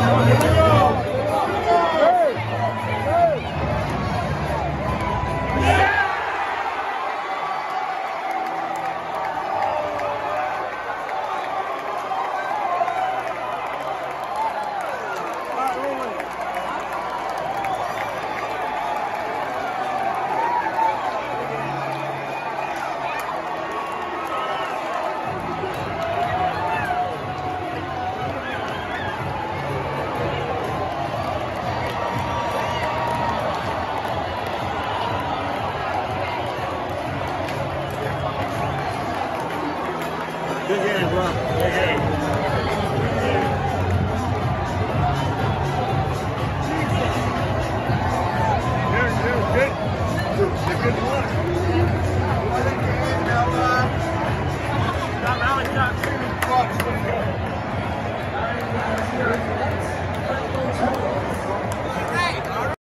Thank you. Good game, bro. Good game. Good, good, good one. I now, uh, now Alex got two.